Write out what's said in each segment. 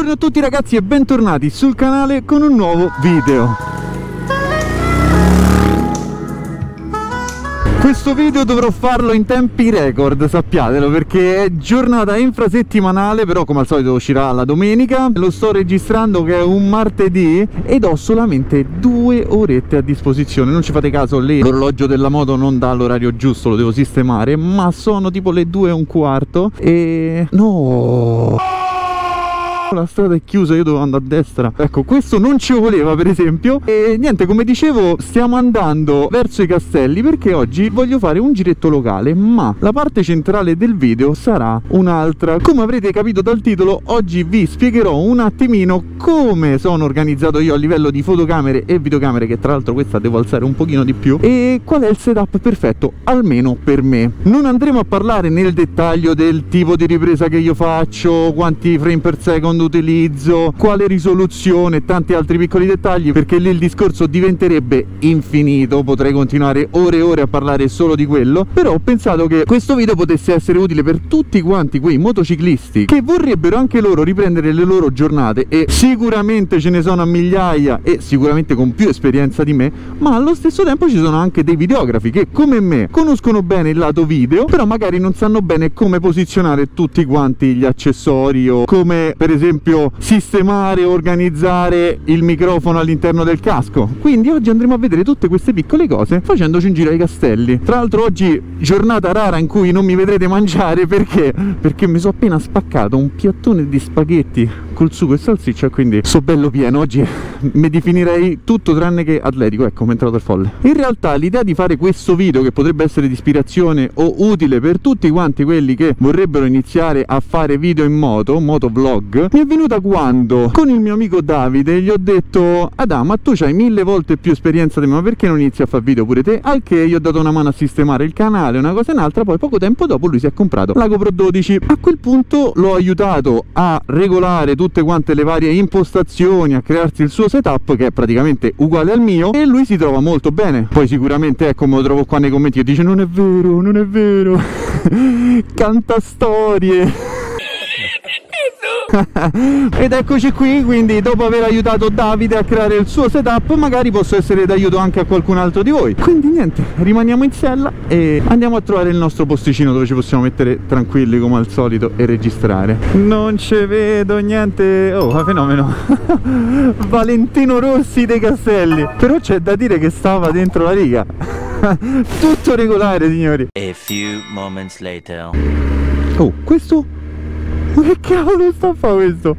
Buongiorno a tutti ragazzi e bentornati sul canale con un nuovo video Questo video dovrò farlo in tempi record, sappiatelo, perché è giornata infrasettimanale, però come al solito uscirà la domenica. Lo sto registrando che è un martedì ed ho solamente due orette a disposizione. Non ci fate caso, l'orologio della moto non dà l'orario giusto, lo devo sistemare, ma sono tipo le due e un quarto e... No! La strada è chiusa io devo andare a destra. Ecco questo non ci voleva per esempio. E niente come dicevo stiamo andando verso i castelli perché oggi voglio fare un giretto locale ma la parte centrale del video sarà un'altra. Come avrete capito dal titolo oggi vi spiegherò un attimino come sono organizzato io a livello di fotocamere e videocamere che tra l'altro questa devo alzare un pochino di più e qual è il setup perfetto almeno per me. Non andremo a parlare nel dettaglio del tipo di ripresa che io faccio quanti frame per second secondo utilizzo, quale risoluzione e tanti altri piccoli dettagli perché lì il discorso diventerebbe infinito, potrei continuare ore e ore a parlare solo di quello, però ho pensato che questo video potesse essere utile per tutti quanti quei motociclisti che vorrebbero anche loro riprendere le loro giornate e sicuramente ce ne sono a migliaia e sicuramente con più esperienza di me, ma allo stesso tempo ci sono anche dei videografi che come me conoscono bene il lato video, però magari non sanno bene come posizionare tutti quanti gli accessori o come per esempio esempio sistemare organizzare il microfono all'interno del casco. Quindi oggi andremo a vedere tutte queste piccole cose facendoci un giro ai castelli. Tra l'altro oggi giornata rara in cui non mi vedrete mangiare perché? Perché mi sono appena spaccato un piattone di spaghetti col sugo e salsiccia quindi so bello pieno. Oggi mi definirei tutto tranne che atletico ecco mi è entrato il folle. In realtà l'idea di fare questo video che potrebbe essere di ispirazione o utile per tutti quanti quelli che vorrebbero iniziare a fare video in moto moto vlog mi è venuta quando con il mio amico Davide gli ho detto Adam ma tu hai mille volte più esperienza di me ma perché non inizi a fare video pure te? Al che gli ho dato una mano a sistemare il canale una cosa e un'altra poi poco tempo dopo lui si è comprato la GoPro 12 a quel punto l'ho aiutato a regolare tutte quante le varie impostazioni a crearsi il suo setup che è praticamente uguale al mio e lui si trova molto bene. Poi sicuramente ecco me lo trovo qua nei commenti e dice non è vero non è vero. Canta storie ed eccoci qui quindi dopo aver aiutato Davide a creare il suo setup magari posso essere d'aiuto anche a qualcun altro di voi. Quindi niente rimaniamo in sella e andiamo a trovare il nostro posticino dove ci possiamo mettere tranquilli come al solito e registrare. Non ci vedo niente. Oh fenomeno. Valentino Rossi dei Castelli. Però c'è da dire che stava dentro la riga. Tutto regolare signori. A few moments later. Oh questo ma che cavolo sta a fare questo?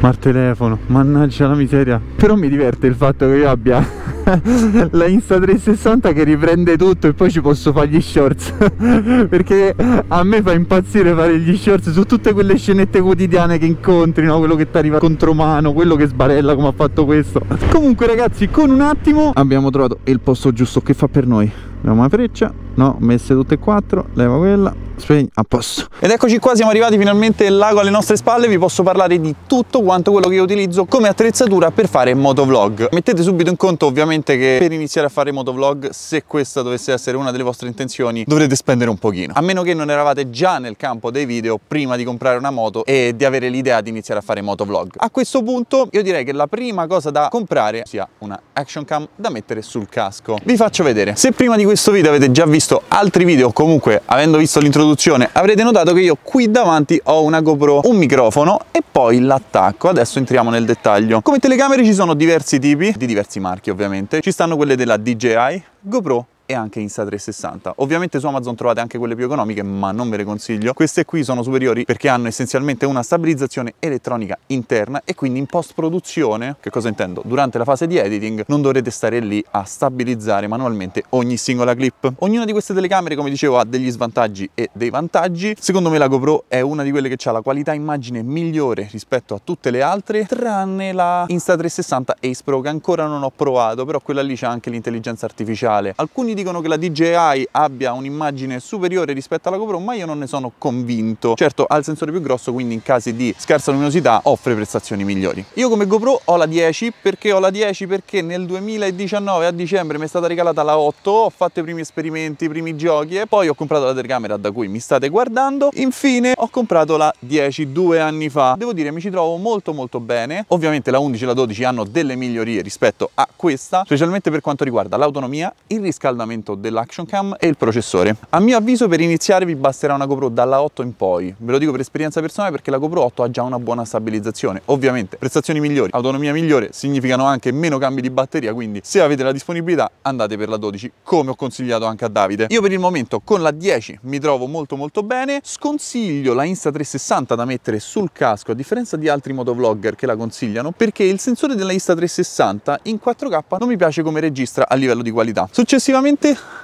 Ma il telefono, mannaggia la miseria Però mi diverte il fatto che io abbia la Insta360 che riprende tutto e poi ci posso fare gli shorts perché a me fa impazzire fare gli shorts su tutte quelle scenette quotidiane che incontri no? quello che ti arriva contro mano quello che sbarella come ha fatto questo comunque ragazzi con un attimo abbiamo trovato il posto giusto che fa per noi abbiamo una freccia. No messe tutte e quattro. Leva quella. Spegni a posto. Ed eccoci qua siamo arrivati finalmente il lago alle nostre spalle. Vi posso parlare di tutto quanto quello che io utilizzo come attrezzatura per fare motovlog. Mettete subito in conto ovviamente che per iniziare a fare motovlog se questa dovesse essere una delle vostre intenzioni dovrete spendere un pochino. A meno che non eravate già nel campo dei video prima di comprare una moto e di avere l'idea di iniziare a fare motovlog. A questo punto io direi che la prima cosa da comprare sia una action cam da mettere sul casco. Vi faccio vedere. Se prima di questo video avete già visto altri video comunque avendo visto l'introduzione introduzione avrete notato che io qui davanti ho una GoPro, un microfono e poi l'attacco. Adesso entriamo nel dettaglio. Come telecamere ci sono diversi tipi, di diversi marchi ovviamente. Ci stanno quelle della DJI, GoPro e anche Insta360. Ovviamente su Amazon trovate anche quelle più economiche, ma non ve le consiglio. Queste qui sono superiori perché hanno essenzialmente una stabilizzazione elettronica interna e quindi in post-produzione, che cosa intendo? Durante la fase di editing non dovrete stare lì a stabilizzare manualmente ogni singola clip. Ognuna di queste telecamere, come dicevo, ha degli svantaggi e dei vantaggi. Secondo me la GoPro è una di quelle che ha la qualità immagine migliore rispetto a tutte le altre, tranne la Insta360 Ace Pro che ancora non ho provato, però quella lì c'ha anche l'intelligenza artificiale. Alcuni di dicono che la DJI abbia un'immagine superiore rispetto alla GoPro, ma io non ne sono convinto. Certo, ha il sensore più grosso, quindi in casi di scarsa luminosità offre prestazioni migliori. Io come GoPro ho la 10, perché ho la 10? Perché nel 2019 a dicembre mi è stata regalata la 8, ho fatto i primi esperimenti, i primi giochi e poi ho comprato la telecamera da cui mi state guardando. Infine ho comprato la 10 due anni fa. Devo dire mi ci trovo molto molto bene. Ovviamente la 11 e la 12 hanno delle migliorie rispetto a questa, specialmente per quanto riguarda l'autonomia, il riscaldamento dell'action cam e il processore. A mio avviso per iniziare vi basterà una GoPro dalla 8 in poi. Ve lo dico per esperienza personale perché la GoPro 8 ha già una buona stabilizzazione. Ovviamente prestazioni migliori, autonomia migliore significano anche meno cambi di batteria, quindi se avete la disponibilità andate per la 12 come ho consigliato anche a Davide. Io per il momento con la 10 mi trovo molto molto bene, sconsiglio la Insta360 da mettere sul casco a differenza di altri motovlogger che la consigliano perché il sensore della Insta360 in 4K non mi piace come registra a livello di qualità. Successivamente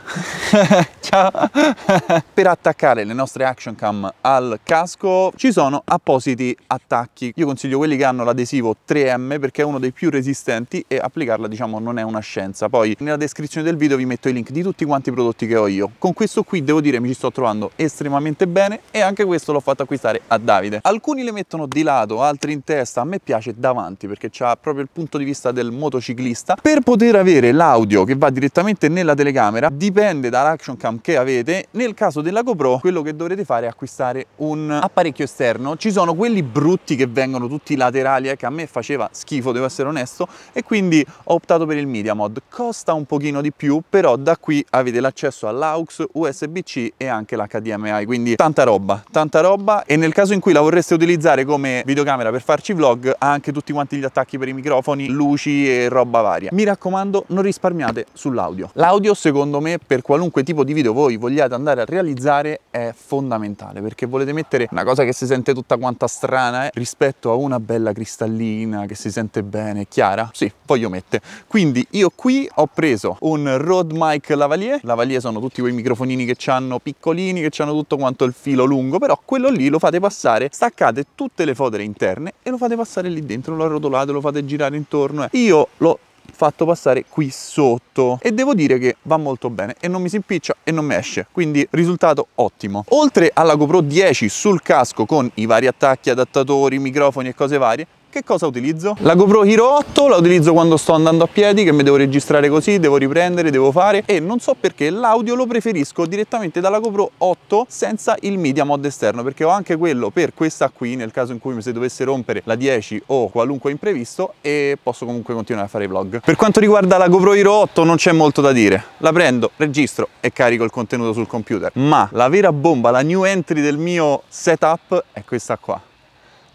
ciao per attaccare le nostre action cam al casco ci sono appositi attacchi. Io consiglio quelli che hanno l'adesivo 3M perché è uno dei più resistenti e applicarla diciamo non è una scienza. Poi nella descrizione del video vi metto i link di tutti quanti i prodotti che ho io. Con questo qui devo dire mi ci sto trovando estremamente bene e anche questo l'ho fatto acquistare a Davide. Alcuni le mettono di lato, altri in testa, a me piace davanti perché ha proprio il punto di vista del motociclista. Per poter avere l'audio che va direttamente nella telecamera dipende dall'action cam che avete. Nel caso della GoPro quello che dovrete fare è acquistare un apparecchio esterno. Ci sono quelli brutti che vengono tutti laterali eh, che a me faceva schifo, devo essere onesto, e quindi ho optato per il Media Mod. Costa un pochino di più, però da qui avete l'accesso all'AUX, USB-C e anche l'HDMI, quindi tanta roba, tanta roba e nel caso in cui la vorreste utilizzare come videocamera per farci vlog ha anche tutti quanti gli attacchi per i microfoni, luci e roba varia. Mi raccomando non risparmiate sull'audio. L'audio secondo me per qualunque tipo di video voi vogliate andare a realizzare è fondamentale perché volete mettere una cosa che si sente tutta quanta strana eh, rispetto a una bella cristallina che si sente bene, chiara? Sì, voglio mettere. Quindi io qui ho preso un Rode Mic Lavalier. Lavalier sono tutti quei microfonini che hanno piccolini, che hanno tutto quanto il filo lungo, però quello lì lo fate passare, staccate tutte le fodere interne e lo fate passare lì dentro, lo arrotolate, lo fate girare intorno. Eh. Io lo fatto passare qui sotto. E devo dire che va molto bene e non mi si impiccia e non mi esce. Quindi risultato ottimo. Oltre alla GoPro 10 sul casco con i vari attacchi adattatori microfoni e cose varie che cosa utilizzo? La GoPro Hero 8 la utilizzo quando sto andando a piedi, che mi devo registrare così, devo riprendere, devo fare e non so perché l'audio lo preferisco direttamente dalla GoPro 8 senza il media mod esterno perché ho anche quello per questa qui nel caso in cui mi si dovesse rompere la 10 o qualunque imprevisto e posso comunque continuare a fare i vlog. Per quanto riguarda la GoPro Hero 8 non c'è molto da dire, la prendo, registro e carico il contenuto sul computer, ma la vera bomba, la new entry del mio setup è questa qua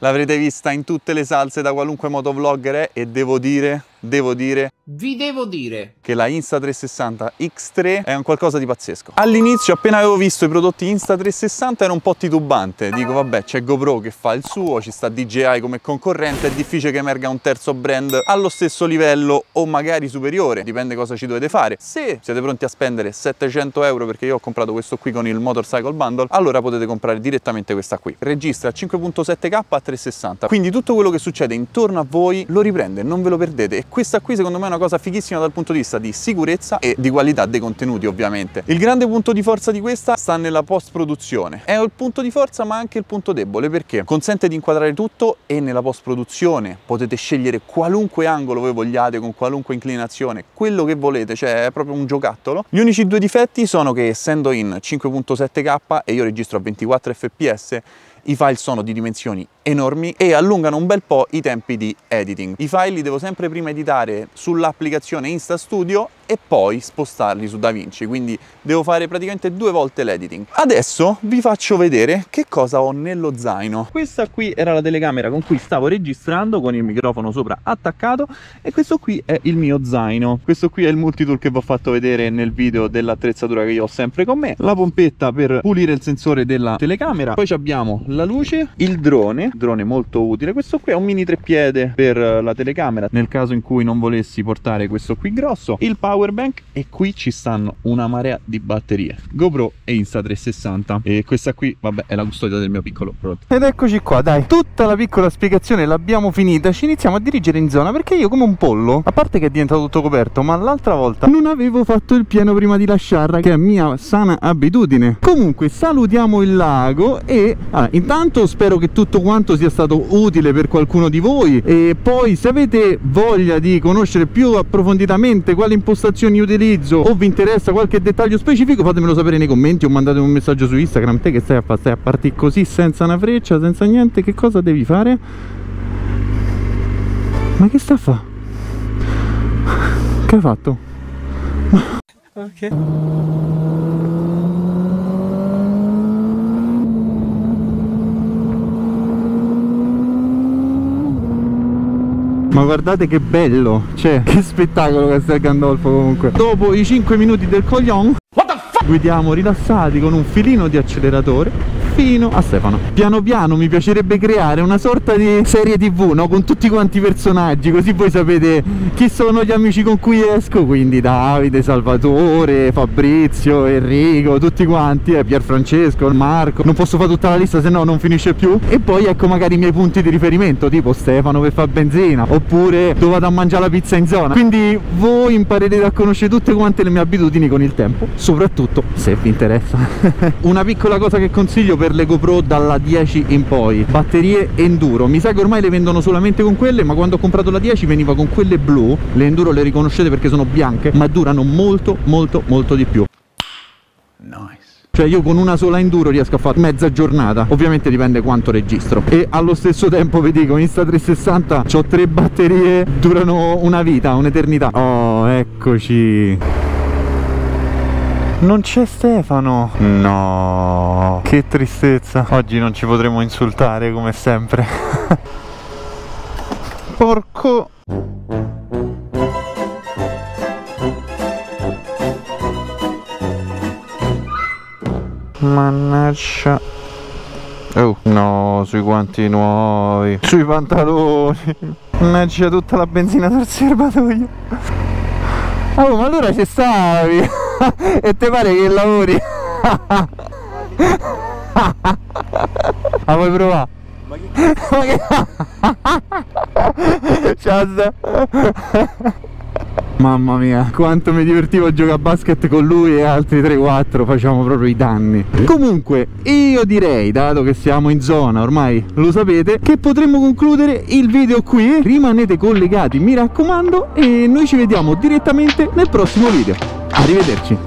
l'avrete vista in tutte le salse da qualunque motovlogger è e devo dire devo dire vi devo dire che la Insta360 X3 è un qualcosa di pazzesco. All'inizio appena avevo visto i prodotti Insta360 ero un po' titubante, dico vabbè c'è GoPro che fa il suo, ci sta DJI come concorrente, è difficile che emerga un terzo brand allo stesso livello o magari superiore, dipende cosa ci dovete fare. Se siete pronti a spendere 700 euro perché io ho comprato questo qui con il Motorcycle Bundle, allora potete comprare direttamente questa qui. Registra 5.7K a 360, quindi tutto quello che succede intorno a voi lo riprende, non ve lo perdete questa qui secondo me è una cosa fighissima dal punto di vista di sicurezza e di qualità dei contenuti ovviamente. Il grande punto di forza di questa sta nella post produzione. È il punto di forza ma anche il punto debole perché consente di inquadrare tutto e nella post produzione potete scegliere qualunque angolo voi vogliate con qualunque inclinazione, quello che volete, cioè è proprio un giocattolo. Gli unici due difetti sono che essendo in 5.7K e io registro a 24 fps i file sono di dimensioni enormi e allungano un bel po' i tempi di editing. I file li devo sempre prima editare sull'applicazione InstaStudio e poi spostarli su DaVinci, quindi devo fare praticamente due volte l'editing. Adesso vi faccio vedere che cosa ho nello zaino. Questa qui era la telecamera con cui stavo registrando con il microfono sopra attaccato e questo qui è il mio zaino. Questo qui è il multitool che vi ho fatto vedere nel video dell'attrezzatura che io ho sempre con me. La pompetta per pulire il sensore della telecamera. Poi abbiamo la luce, il drone, drone molto utile. Questo qui è un mini treppiede per la telecamera nel caso in cui non volessi portare questo qui grosso, il power bank e qui ci stanno una marea di batterie. GoPro e Insta360 e questa qui, vabbè, è la custodia del mio piccolo prodotto. Ed eccoci qua, dai. Tutta la piccola spiegazione l'abbiamo finita. Ci iniziamo a dirigere in zona perché io come un pollo, a parte che è diventato tutto coperto, ma l'altra volta non avevo fatto il pieno prima di lasciarla, che è mia sana abitudine. Comunque salutiamo il lago e allora, intanto spero che tutto quanto sia stato utile per qualcuno di voi. E poi se avete voglia di conoscere più approfonditamente quali impostazioni utilizzo o vi interessa qualche dettaglio specifico fatemelo sapere nei commenti o mandatemi un messaggio su Instagram. Te che stai a fare stai a partire così senza una freccia senza niente che cosa devi fare? Ma che sta a fare che hai fatto? Ok Ma guardate che bello, cioè, che spettacolo Castel Gandolfo comunque. Dopo i 5 minuti del coglion, guidiamo rilassati con un filino di acceleratore fino a Stefano. Piano piano mi piacerebbe creare una sorta di serie tv no? con tutti quanti i personaggi così voi sapete chi sono gli amici con cui esco. Quindi Davide, Salvatore, Fabrizio, Enrico tutti quanti, eh, Pierfrancesco, Marco. Non posso fare tutta la lista se no non finisce più. E poi ecco magari i miei punti di riferimento tipo Stefano per fare benzina oppure dove vado a mangiare la pizza in zona. Quindi voi imparerete a conoscere tutte quante le mie abitudini con il tempo soprattutto se vi interessa. Una piccola cosa che consiglio per le GoPro dalla 10 in poi. Batterie enduro. Mi sa che ormai le vendono solamente con quelle ma quando ho comprato la 10 veniva con quelle blu. Le enduro le riconoscete perché sono bianche ma durano molto molto molto di più. Nice. Cioè io con una sola enduro riesco a fare mezza giornata. Ovviamente dipende quanto registro. E allo stesso tempo vi dico Insta360 ho tre batterie Durano una vita, un'eternità. Oh eccoci non c'è Stefano. No. Che tristezza. Oggi non ci potremo insultare come sempre. Porco. Mannaggia. Oh no, sui guanti nuovi. Sui pantaloni. Mannaggia tutta la benzina sul serbatoio. Oh ma allora ci stavi e te pare che lavori? Ma vuoi provare? Ma che... Ciao Mamma mia, quanto mi divertivo a giocare a basket con lui e altri 3-4, facciamo proprio i danni. Comunque, io direi, dato che siamo in zona, ormai lo sapete, che potremmo concludere il video qui. Rimanete collegati, mi raccomando, e noi ci vediamo direttamente nel prossimo video. Arrivederci.